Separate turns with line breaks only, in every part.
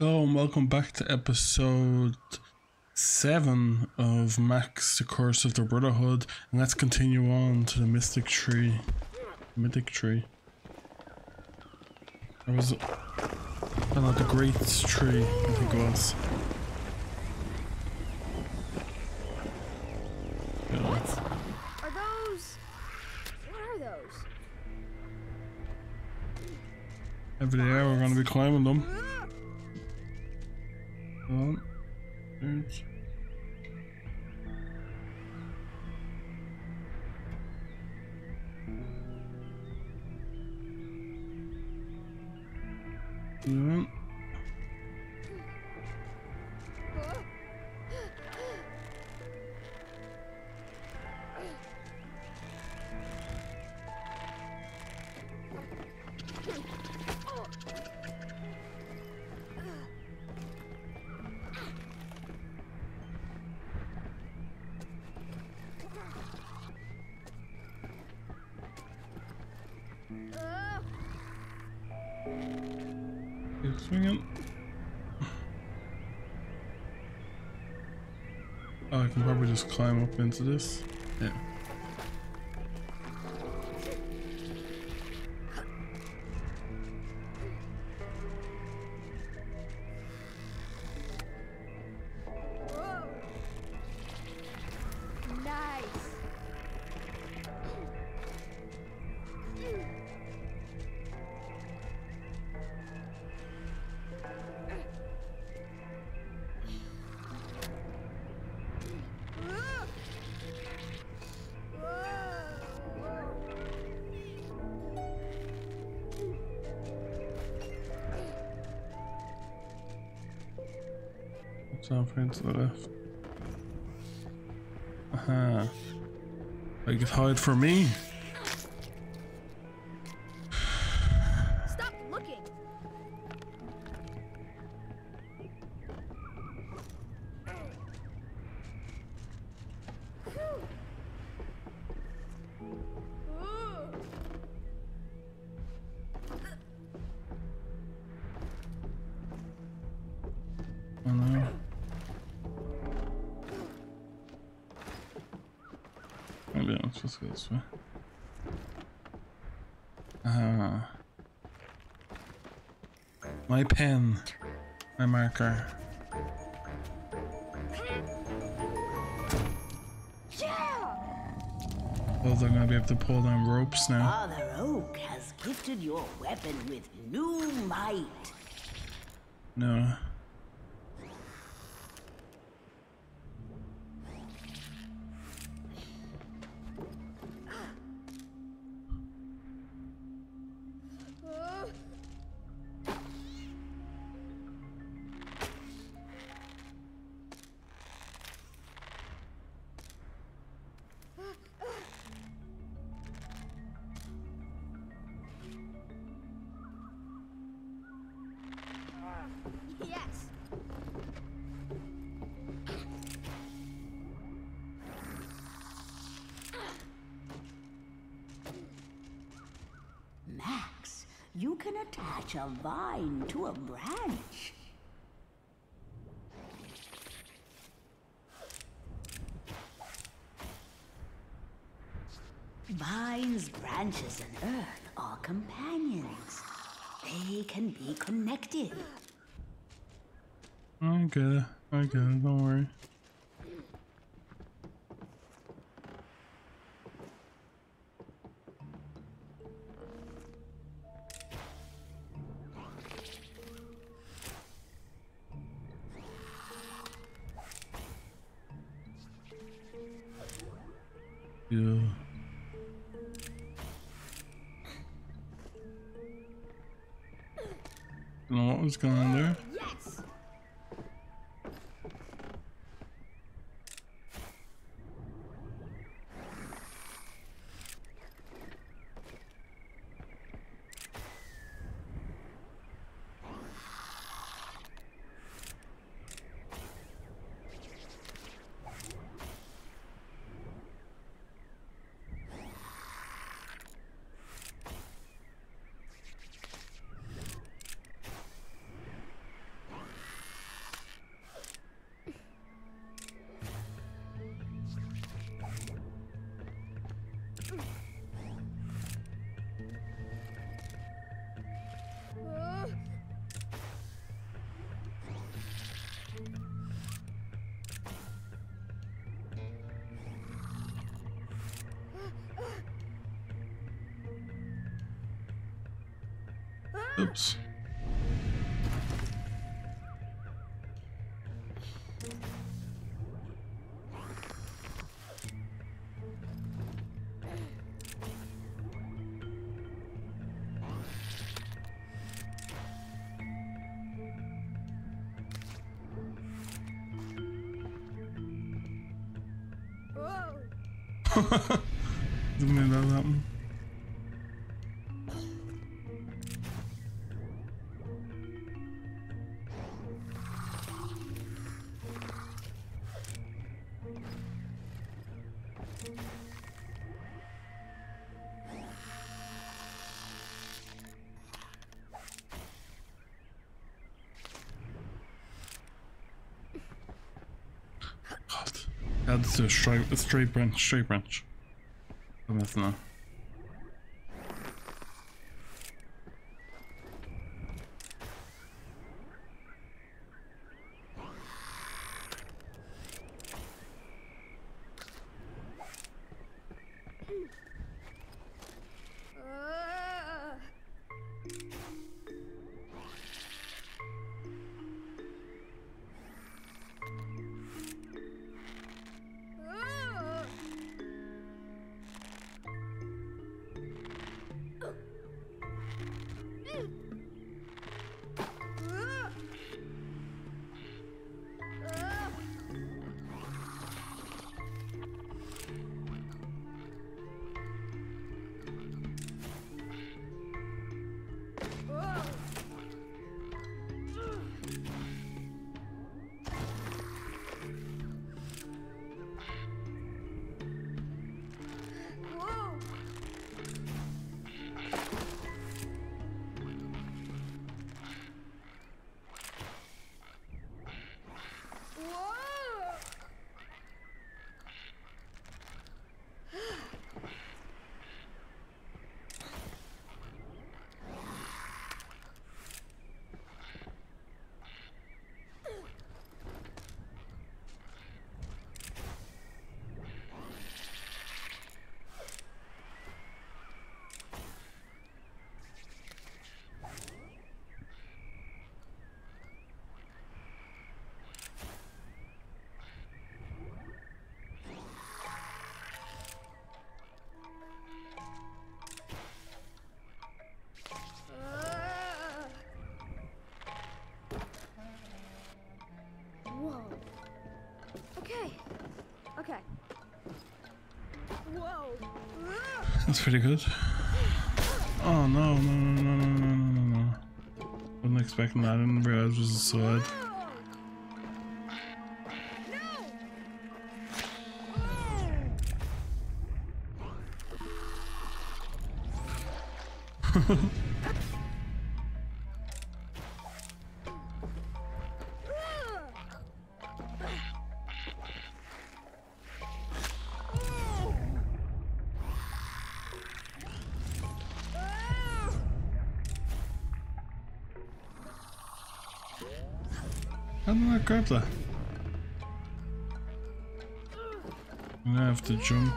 Hello and welcome back to episode 7 of Max the Curse of the Brotherhood and let's continue on to the Mystic Tree. Mythic Tree. There was... Oh no, the Great Tree, I think it was.
What? Are those? What are those?
Every day we're going to be climbing them. Oh, there's... Yeah. Keep swinging. Oh, I can probably just climb up into this. Yeah. Here to the left? Aha. I could hide for me.
Stop looking.
Oh no. Maybe I'm supposed to go this way. Ah. My pen. My marker. Those are gonna be able to pull down ropes now.
Father Oak has gifted your weapon with new might.
No.
You can attach a vine to a branch. Vines, branches, and earth are companions. They can be connected.
Okay, it. Don't worry. Oh, Don't know what was going on there. Oops.
Whoa.
Didn't mean that happen. Yeah, is a straight, a straight branch, straight branch. I'm missing. That's pretty good. Oh no, no, no, no, no, no, no, no. Wasn't expecting that, I didn't realize it was a sword.
No.
Она ката. А в ты чем?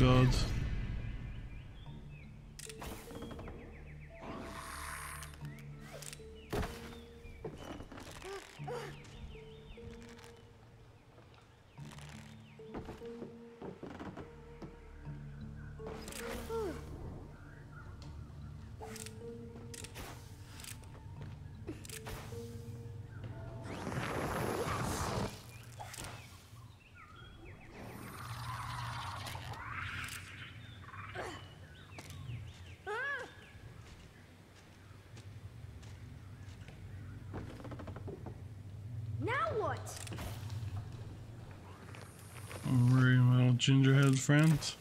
God. Remodel gingerhead friends.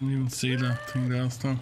I didn't even see that thing last time.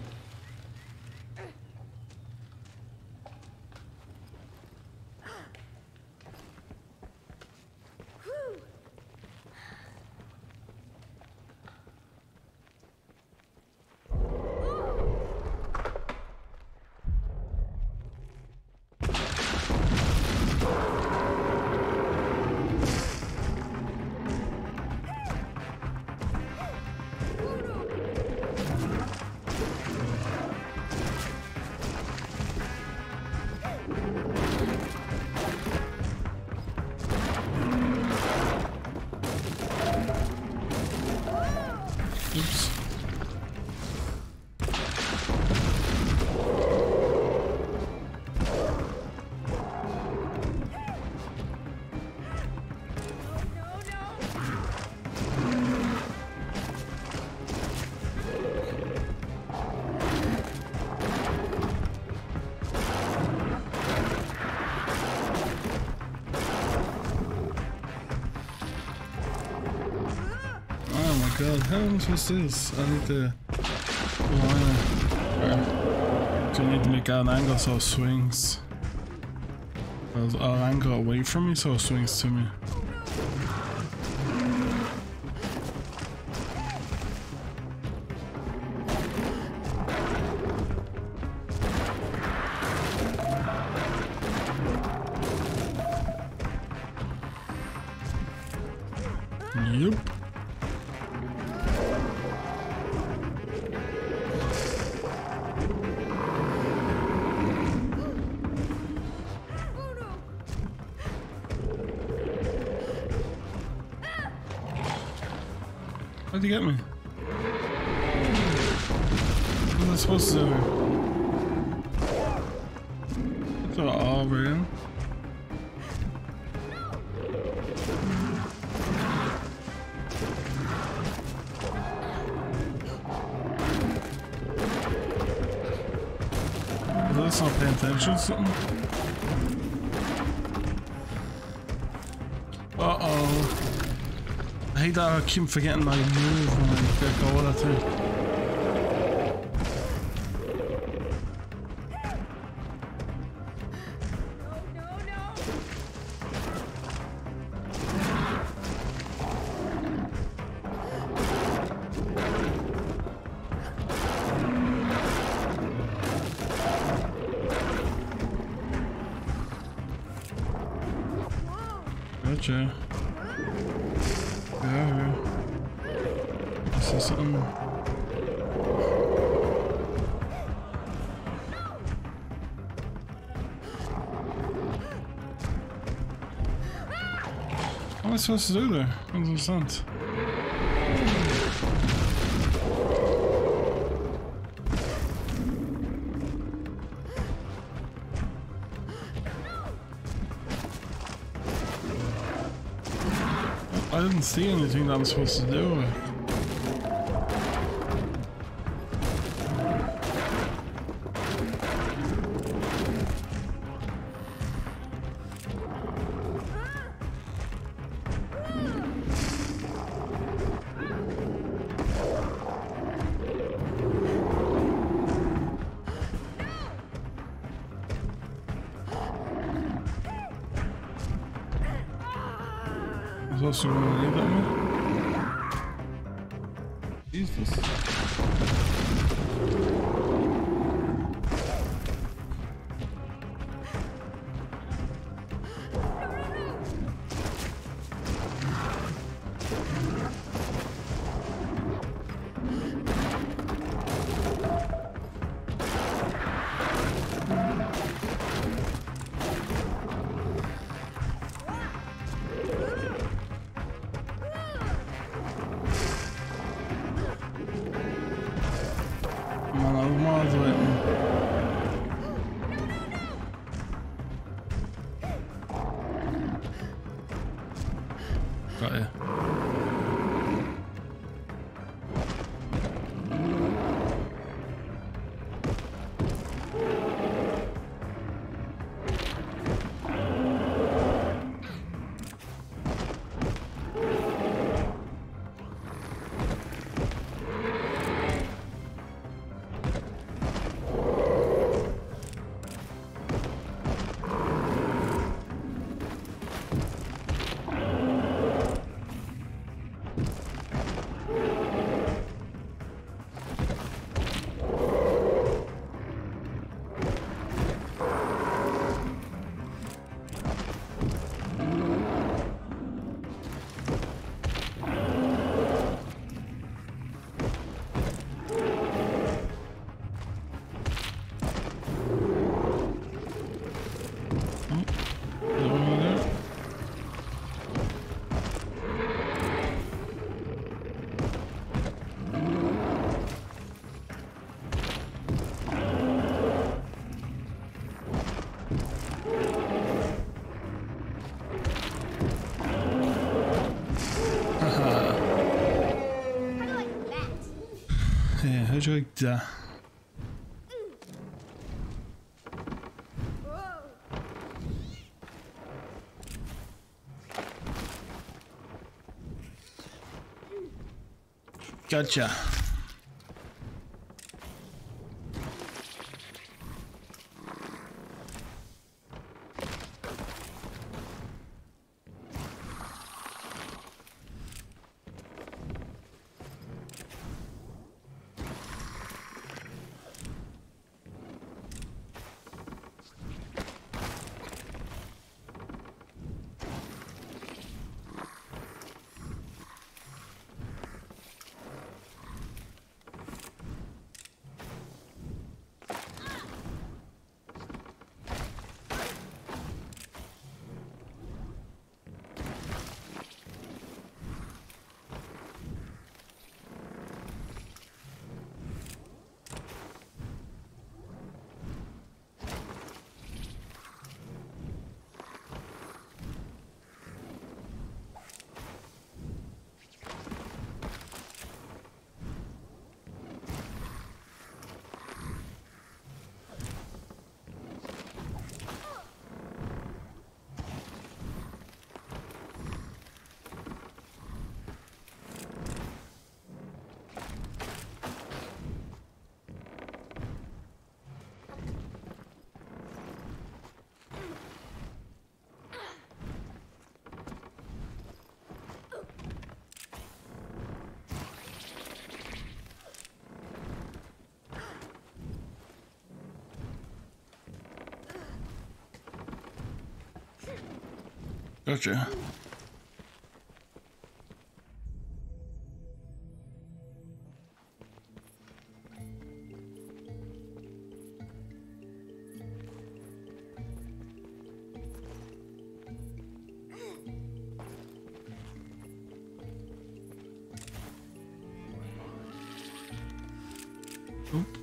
God, how am I supposed to do this? I need to line. Do I need to make an angle so it swings? I'll angle away from me so it swings to me. How'd you get me? What am I supposed to do? It's all over again. That's not paying attention or something. I keep forgetting my move when I get with What am I supposed to do there? Doesn't sense. I didn't see anything that I'm supposed to do. I'm supposed to go and miles away. That? Gotcha. Gotcha. Oop.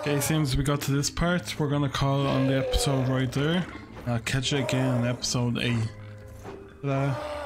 Okay, seems we got to this part. We're gonna call on the episode right there. I'll uh, catch you again in episode 8. Ta-da.